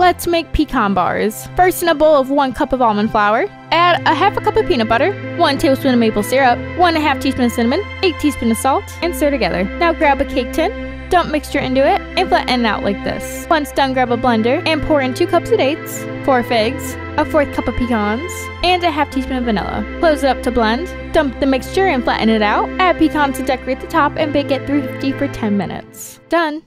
Let's make pecan bars. First, in a bowl of 1 cup of almond flour, add a half a cup of peanut butter, 1 tablespoon of maple syrup, one and a half teaspoon of cinnamon, 8 teaspoon of salt, and stir together. Now grab a cake tin, dump mixture into it, and flatten it out like this. Once done, grab a blender and pour in 2 cups of dates, 4 figs, a fourth cup of pecans, and a half teaspoon of vanilla. Close it up to blend, dump the mixture and flatten it out, add pecans to decorate the top, and bake at 350 for 10 minutes. Done!